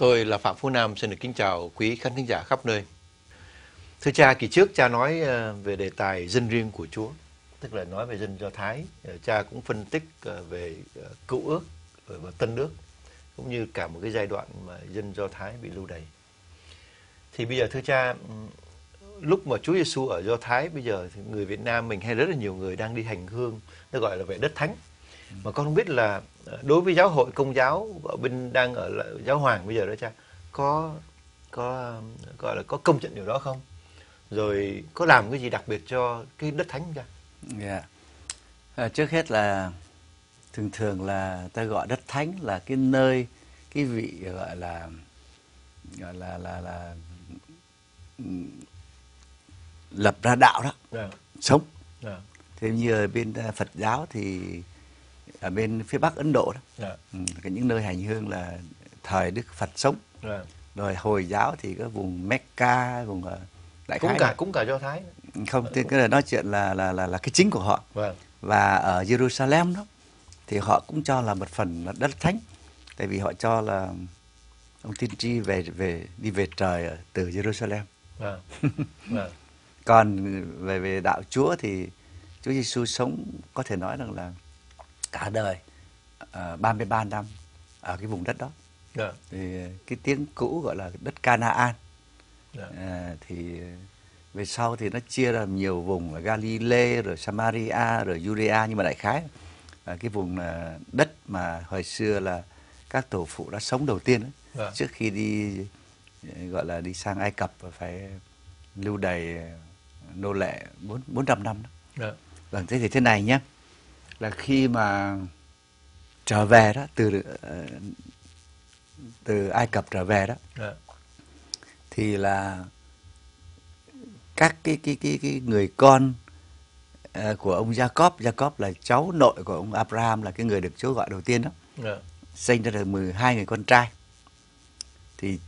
Tôi là Phạm Phú Nam xin được kính chào quý khán thính giả khắp nơi. Thưa cha, kỳ trước cha nói ờ, về đề tài dân riêng của Chúa, tức là nói về dân Do Thái. Ờ, cha cũng phân tích ờ, về cựu ước và tân ước, cũng như cả một cái giai đoạn mà dân Do Thái bị lưu đày. Thì bây giờ thưa cha, ừ, lúc mà Chúa Giêsu ở Do Thái bây giờ thì người Việt Nam mình hay rất là nhiều người đang đi hành hương, nó gọi là về đất thánh. Mà con không biết là ờ, đối với giáo hội công giáo ở bên đang ở là giáo hoàng bây giờ đó cha có có gọi là có công nhận điều đó không? Rồi có làm cái gì đặc biệt cho cái đất thánh không cha? Dạ. À, trước hết là thường thường là ta gọi đất thánh là cái nơi cái vị gọi là gọi là là là lập ra đạo đó Dạ. sống Dạ. thế như ở bên à, Phật giáo thì ở bên phía Bắc Ấn Độ đó Dạ. ừ, cái những nơi hành hương là thời Đức Phật sống Dạ. rồi Hồi giáo thì có vùng Mecca vùng ờ, đại Cũng khái cả cũng cả Do Thái. không thế cái là nói chuyện là là là là cái chính của họ Vâng. và ở Jerusalem đó thì họ cũng cho là một phần là đất thánh tại vì họ cho là ông tiên tri về về đi về trời từ Jerusalem Vâng. Vâng. còn về về đạo Chúa thì Chúa Giêsu sống có thể nói rằng là cả đời uh, 33 năm ở cái vùng đất đó Dạ. thì cái tiếng cũ gọi là đất Canaan Dạ. À, thì về sau thì nó chia ra nhiều vùng là Galilee rồi Samaria rồi Judea nhưng mà đại khái là cái vùng à, đất mà hồi xưa là các tổ phụ đã sống đầu tiên ấy, Vâng. trước khi đi ờ, gọi là đi sang Ai Cập và phải lưu đày ờ, nô lệ bốn bốn trăm năm đó. Dạ. Vâng, thế thì thế này nhé. Là khi mà trở về đó từ ờ, từ Ai Cập trở về đó Dạ. thì là các cái cái cái cái người con ờ, của ông Jacob, Jacob là cháu nội của ông Abraham là cái người được Chúa gọi đầu tiên đó, Dạ. sinh ra được 12 người con trai. Thì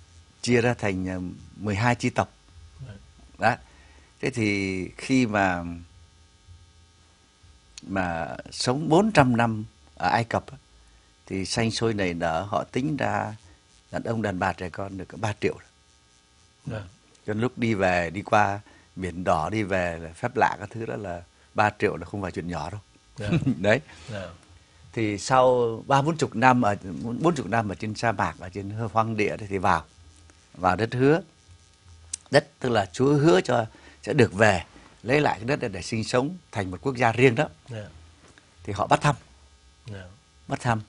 chia ra thành ờ, 12 chi tộc. Vâng. Đó. Thế thì khi mà mà sống 400 năm ở Ai Cập thì sanh sôi nảy nở họ tính ra đàn ông đàn bà trẻ con được có 3 triệu. Dạ. Cho lúc đi về đi qua biển đỏ đi về là phép lạ các thứ đó là 3 triệu là không phải chuyện nhỏ đâu. Dạ. Đấy. Dạ. Thì sau ba bốn chục năm ở bốn chục năm ở trên sa mạc ở trên hoang địa thì vào vào đất hứa đất tức là Chúa hứa cho sẽ được về lấy lại cái đất để, để sinh sống thành một quốc gia riêng đó Dạ. thì họ bắt thăm Dạ. bắt thăm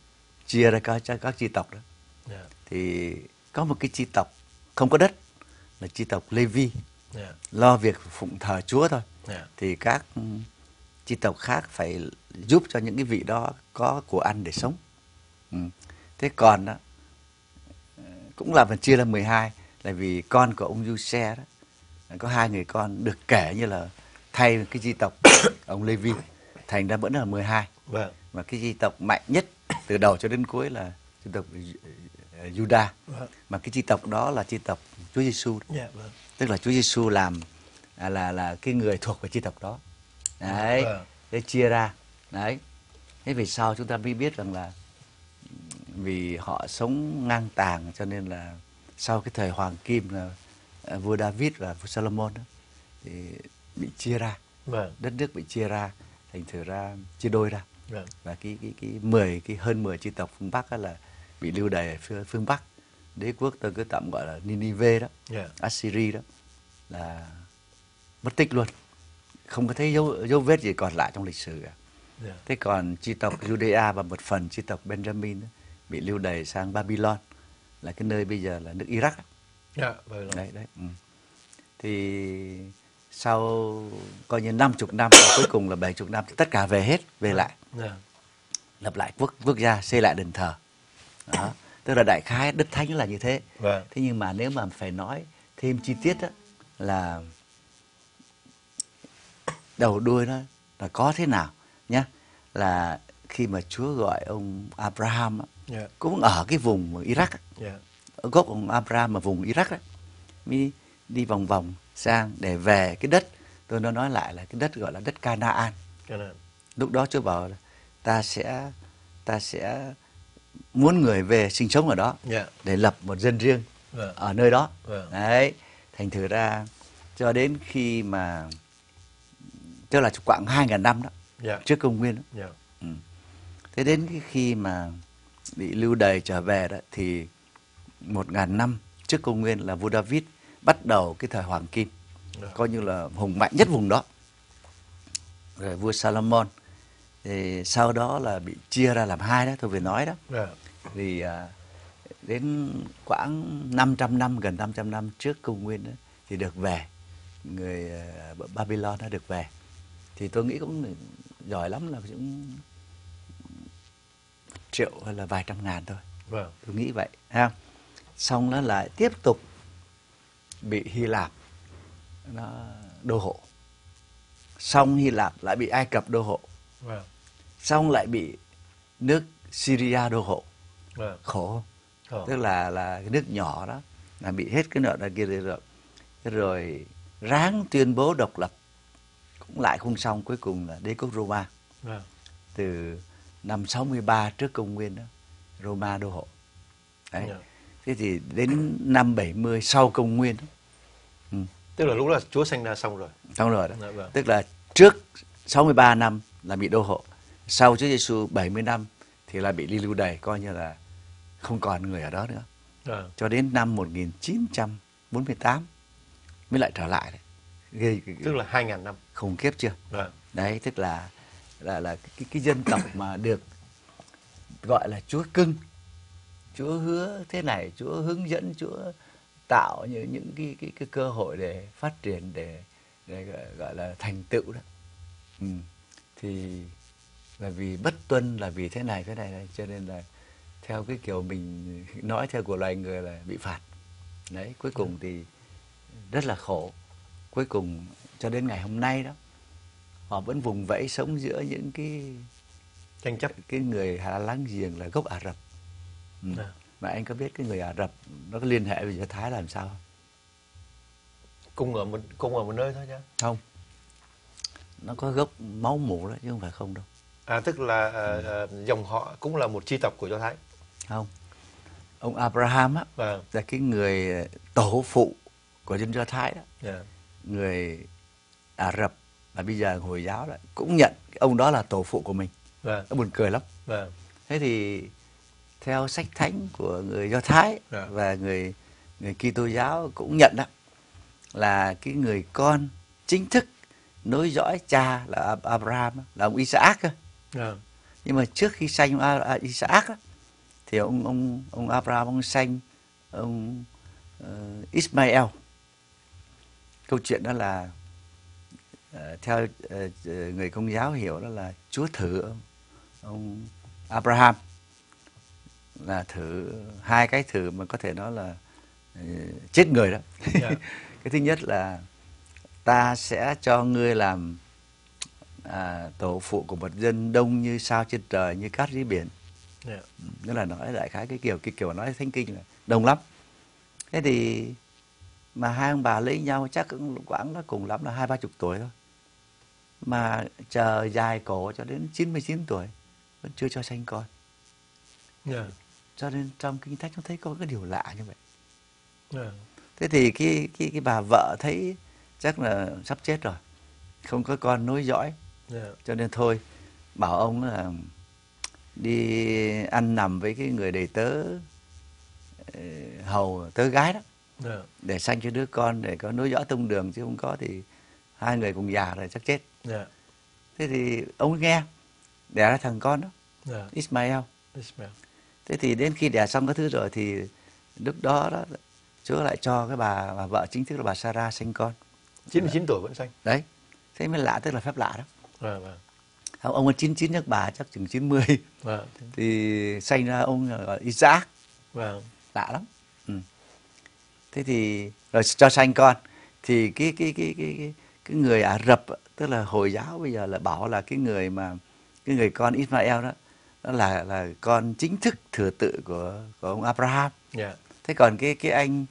chia ra các cho các chi tộc đó Dạ. thì có một cái chi tộc không có đất là chi tộc Levi Dạ. lo việc phụng thờ Chúa thôi Dạ. thì các ừ, chi tộc khác phải giúp cho những cái vị đó có của ăn để sống. Ừ. Thế còn đó ờ, cũng là phần chia ra 12 là vì con của ông Giuse đó có hai người con được kể như là thay cái chi tộc ông Levi thành ra vẫn là 12 Vâng. và cái chi tộc mạnh nhất từ đầu cho đến cuối là chi tộc ờ, Judah Vâng. mà cái chi tộc đó là chi tộc Chúa Giêsu Dạ. Vâng. tức là Chúa Giêsu làm à, là là cái người thuộc về chi tộc đó đấy Vâng. để chia ra đấy thế về sau chúng ta mới biết rằng là vì họ sống ngang tàng cho nên là sau cái thời hoàng kim là à, vua David và vua Solomon đó, thì bị chia ra Vâng. đất nước bị chia ra thành thử ra chia đôi ra Vâng. và cái cái cái 10 cái hơn 10 chi tộc phương Bắc đó là bị lưu đày ở phương, phương Bắc đế quốc tôi cứ tạm gọi là Ninive đó Dạ. Assyria đó là mất tích luôn không có thấy dấu dấu vết gì còn lại trong lịch sử cả Dạ. thế còn chi tộc Judea và một phần chi tộc Benjamin đó, bị lưu đày sang Babylon là cái nơi bây giờ là nước Iraq. Dạ. Vâng. đấy đấy ừ. thì sau coi như năm chục năm và cuối cùng là bảy chục năm thì tất cả về hết về lại Dạ. lập lại quốc quốc gia xây lại đền thờ đó tức là đại khái đất thánh là như thế Vâng. thế nhưng mà nếu mà phải nói thêm chi tiết á, là đầu đuôi nó là có thế nào nhé là khi mà Chúa gọi ông Abraham Dạ. cũng ở cái vùng Iraq Dạ. ở gốc ông Abraham ở vùng Iraq đấy mới đi vòng vòng sang để về cái đất tôi nó nói lại là cái đất gọi là đất Canaan nên. lúc đó Chúa bảo là ta sẽ ta sẽ muốn người về sinh sống ở đó Dạ. để lập một dân riêng Vâng. ở nơi đó Vâng. đấy thành thử ra cho đến khi mà tức là khoảng hai ngàn năm đó Dạ. trước công nguyên đó. Dạ. thế đến cái khi mà bị lưu đày trở về đó thì một ngàn năm trước công nguyên là vua David bắt đầu cái thời hoàng kim Dạ. coi như là hùng mạnh nhất vùng đó rồi vua Salomon thì sau đó là bị chia ra làm hai đó tôi vừa nói đó Dạ. thì à, đến khoảng 500 năm gần 500 năm trước công nguyên đó, thì được về người à, Babylon đã được về thì tôi nghĩ cũng giỏi lắm là cũng triệu hay là vài trăm ngàn thôi Vâng. tôi nghĩ vậy ha xong nó lại tiếp tục bị Hy Lạp nó đô hộ xong Hy Lạp lại bị Ai Cập đô hộ Vâng. xong lại bị nước Syria đô hộ Vâng. khổ không? Tức là là cái nước nhỏ đó là bị hết cái nợ này kia rồi rồi ráng tuyên bố độc lập cũng lại không xong cuối cùng là đế quốc Roma Vâng. từ năm 63 trước công nguyên đó Roma đô hộ đấy Dạ. Thế thì đến năm 70 sau công nguyên ừ, Tức là lúc là Chúa sanh ra xong rồi. xong rồi đó Dạ, vâng. tức là trước 63 năm là bị đô hộ sau Chúa Giêsu 70 năm thì là bị đi lưu đày coi như là không còn người ở đó nữa Vâng. cho đến năm 1948 mới lại trở lại đấy. Ghê, Tức là 2.000 năm. khủng khiếp chưa Vâng. đấy tức là là là cái, cái dân tộc mà được gọi là Chúa cưng Chúa hứa thế này Chúa hướng dẫn Chúa tạo những những cái cái, cái cơ hội để phát triển để để gọi, gọi là thành tựu đó ừ. thì là vì bất tuân là vì thế này thế này, này cho nên là theo cái kiểu mình nói theo của loài người là bị phạt đấy cuối cùng thì rất là khổ cuối cùng cho đến ngày hôm nay đó họ vẫn vùng vẫy sống giữa những cái Tranh chấp. cái người láng giềng là gốc Ả Rập ừ. Dạ. mà anh có biết cái người Ả Rập nó có liên hệ với Do Thái làm sao không? Cùng ở một cùng ở một nơi thôi chứ. không nó có gốc máu mủ đó chứ không phải không đâu À tức là à, à, dòng họ cũng là một chi tộc của Do Thái. không ông Abraham á Vâng. là cái người tổ phụ của dân Do Thái đó Dạ. người Ả Rập mà bây giờ hồi giáo đó cũng nhận ông đó là tổ phụ của mình Vâng. nó buồn cười lắm Vâng. thế thì theo sách thánh của người Do Thái Dạ. và người người Kitô giáo cũng nhận đó là cái người con chính thức nối dõi cha là Ab- Abraham là ông Isaac á. Vâng. nhưng mà trước khi sanh ông A- Isaac thì ông ông ông Abraham ông sanh ông uh, Ismael câu chuyện đó là ờ, theo ờ, người công giáo hiểu đó là Chúa thử ông, ông Abraham là thử hai cái thử mà có thể nói là ờ, chết người đó. Dạ. cái thứ nhất là ta sẽ cho ngươi làm à, tổ phụ của một dân đông như sao trên trời như cát dưới biển. Dạ. nghĩa là nói đại khái cái kiểu cái kiểu nói thánh kinh là đông lắm. Thế thì mà hai ông bà lấy nhau chắc cũng khoảng là cùng lắm là hai ba chục tuổi thôi. Mà chờ dài cổ cho đến 99 tuổi vẫn chưa cho sanh con Dạ. cho nên trong kinh thánh nó thấy có cái điều lạ như vậy Dạ. thế thì cái cái cái bà vợ thấy chắc là sắp chết rồi không có con nối dõi Dạ. cho nên thôi bảo ông là đi ăn nằm với cái người đầy tớ ờ, hầu tớ gái đó Dạ. để sanh cho đứa con để có nối dõi tông đường chứ không có thì hai người cùng già rồi chắc chết Dạ. thế thì ông nghe đẻ ra thằng con đó Dạ. Ismael Ismail. Thế thì đến khi đẻ xong các thứ rồi thì lúc đó đó Chúa lại cho cái bà, bà vợ chính thức là bà Sarah sinh con 99 tuổi vẫn sanh. đấy thế mới lạ tức là phép lạ đó Vâng. Vâng. ông ông ấy 99 nhất bà chắc chừng 90 Vâng. thì sinh ra ông gọi Isaac Vâng. lạ lắm ừ. thế thì rồi cho sanh con thì cái cái cái cái cái, cái người Ả Rập tức là hồi giáo bây giờ là bảo là cái người mà cái người con Ismael đó đó là là con chính thức thừa tự của của ông Abraham Dạ. thế còn cái cái anh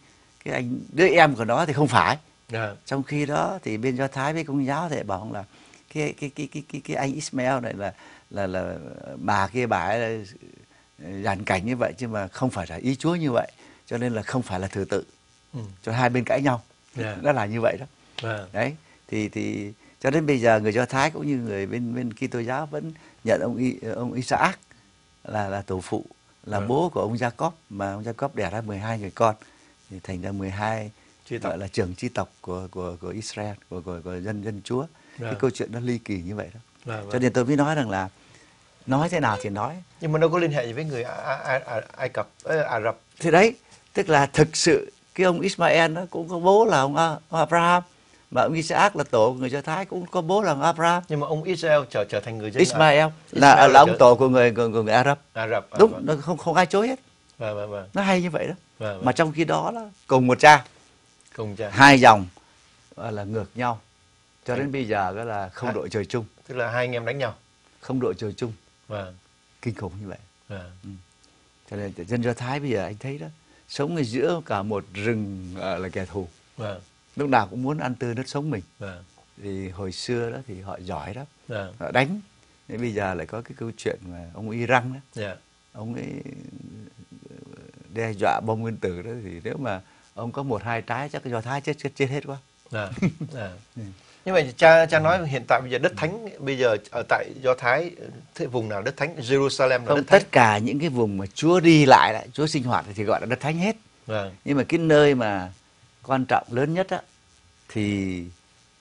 cái anh đứa em của nó thì không phải Dạ. trong khi đó thì bên do thái với công giáo thì bảo là cái cái cái cái cái, cái anh Ismail này là là là bà kia bà ấy là dàn cảnh như vậy chứ mà không phải là ý Chúa như vậy cho nên là không phải là thứ tự Ừ. cho hai bên cãi nhau Dạ. nó là như vậy đó Vâng. đấy thì thì cho đến bây giờ người Do Thái cũng như người bên bên Kitô giáo vẫn nhận ông I, ông Isaac là là tổ phụ là Vâng. bố của ông Jacob mà ông Jacob đẻ ra 12 người con thì thành ra 12 Chi tộc. gọi là trưởng chi tộc của của của Israel của của, của dân dân Chúa cái Vâng. câu chuyện nó ly kỳ như vậy đó Vâng, cho nên tôi mới nói rằng là nói thế nào thì nói Nhưng mà nó có liên hệ gì với người Ai, Ai, Ai, Ai Cập, ơ, Ả Rập? thì đấy tức là thực sự cái ông Ismael nó cũng có bố là ông Abraham mà ông Isaac là tổ của người Do Thái cũng có bố là ông Abraham Nhưng mà ông Israel trở trở thành người dân Ismael là Ismael là ông trở- tổ của người của, của người Ả Rập Ả Rập. à, đúng vâng. nó không không ai chối hết Vâng, vâng, vâng. nó hay như vậy đó Vâng, vâng. mà trong khi đó là cùng một cha Cùng cha. hai dòng là ngược nhau cho đến bây giờ đó là không đội trời chung Tức là hai anh em đánh nhau. không đội trời chung Vâng. kinh khủng như vậy Vâng. cho nên dân Do Thái bây giờ anh thấy đó sống ở giữa cả một rừng là kẻ thù Vâng. Lúc nào cũng muốn ăn tươi đất sống mình Vâng. thì hồi xưa đó thì họ giỏi đó Vâng. họ đánh Thế bây giờ lại có cái câu chuyện mà ông Iran đó Dạ. ông ấy đe dọa bom nguyên tử đó thì nếu mà ông có một hai trái chắc cái do thái chết chết chết hết quá Dạ. Dạ. Ừ. Nhưng mà cha cha nói hiện tại bây giờ đất thánh bây giờ ở tại Do Thái thế vùng nào đất thánh Jerusalem là không đất thánh. tất cả những cái vùng mà chúa đi lại lại chúa sinh hoạt thì gọi là đất thánh hết Vâng. nhưng mà cái nơi mà quan trọng lớn nhất á thì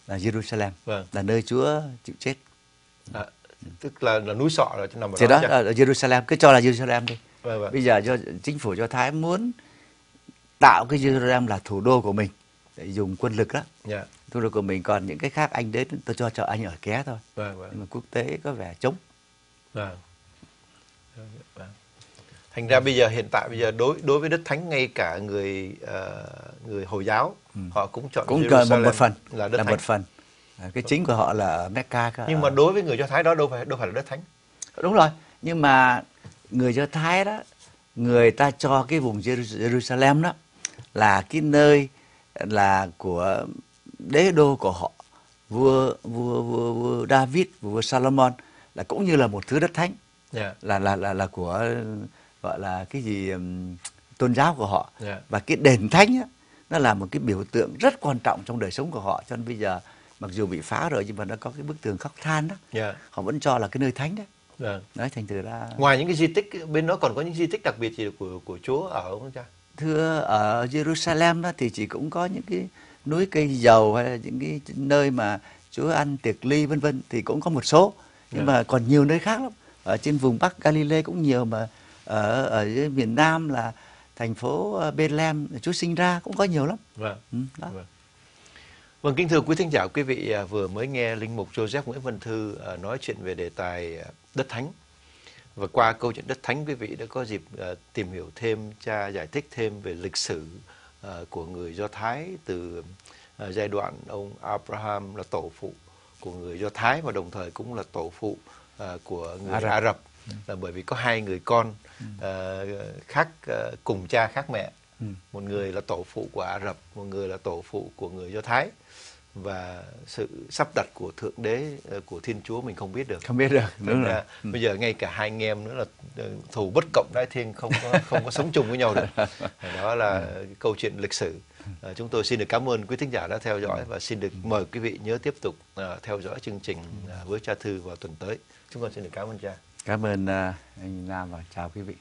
là Jerusalem Vâng. là nơi chúa chịu chết À, tức là là núi sọ rồi nằm ở thì đó. đó ở ở Jerusalem cứ cho là Jerusalem đi Vâng vâng. bây giờ do chính phủ do thái muốn tạo cái Jerusalem là thủ đô của mình để dùng quân lực đó Dạ. thủ đô của mình còn những cái khác anh đến tôi cho cho anh ở ké thôi Vâng vâng. nhưng mà quốc tế có vẻ chống Vâng. Vâng. Thành ra bây giờ hiện tại bây giờ đối đối với đất thánh ngay cả người ờ, người hồi giáo họ cũng chọn Ừ. cũng cần một, một phần là đất là thánh. một phần À, cái chính của họ là ở Mecca cơ. Nhưng mà đối với người Do Thái đó đâu phải đâu phải là đất thánh. đúng rồi nhưng mà người Do Thái đó người ta cho cái vùng Jeru- Jerusalem đó là cái nơi là của đế đô của họ vua vua vua, vua David vua Salomon là cũng như là một thứ đất thánh Dạ. là là là là của gọi là cái gì tôn giáo của họ Dạ. và cái đền thánh á, nó là một cái biểu tượng rất quan trọng trong đời sống của họ cho nên bây giờ mặc dù bị phá rồi nhưng mà nó có cái bức tường khóc than đó Dạ. họ vẫn cho là cái nơi thánh đó Vâng. nói thành thử ra Ngoài những cái di tích bên đó còn có những di tích đặc biệt gì của của Chúa ở không cha? thưa ở Jerusalem đó thì chỉ cũng có những cái núi cây dầu hay là những cái nơi mà Chúa ăn tiệc ly vân vân thì cũng có một số nhưng Dạ. mà còn nhiều nơi khác lắm ở trên vùng Bắc Galilee cũng nhiều mà ở ở miền Nam là thành phố ờ, Bethlehem Chúa sinh ra cũng có nhiều lắm Vâng. ừ, đó. Vâng. Vâng, kính thưa quý thính giả, quý vị à, vừa mới nghe Linh Mục Joseph Nguyễn Văn Thư à, nói chuyện về đề tài à, đất thánh. Và qua câu chuyện đất thánh, quý vị đã có dịp tìm hiểu thêm, cha giải thích thêm về lịch sử của người Do Thái từ giai đoạn ông Abraham là tổ phụ của người Do Thái và đồng thời cũng là tổ phụ của người Ả Rập. Ả Rập. Là bởi vì có hai người con à, khác à, cùng cha khác mẹ Ừ. một người là tổ phụ của Ả Rập, một người là tổ phụ của người Do Thái và sự sắp đặt của thượng đế ờ, của Thiên Chúa mình không biết được. không biết được đúng rồi ra Bây giờ ngay cả hai anh em nữa là ờ, thù bất cộng đái thiên không có không có sống chung với nhau được. Đó là Ừ. câu chuyện lịch sử. Ờ, chúng tôi xin được cảm ơn quý thính giả đã theo dõi và xin được mời quý vị nhớ tiếp tục ờ, theo dõi chương trình ờ, với cha thư vào tuần tới. Chúng con xin được cảm ơn cha cảm ơn à, anh Nam và chào quý vị.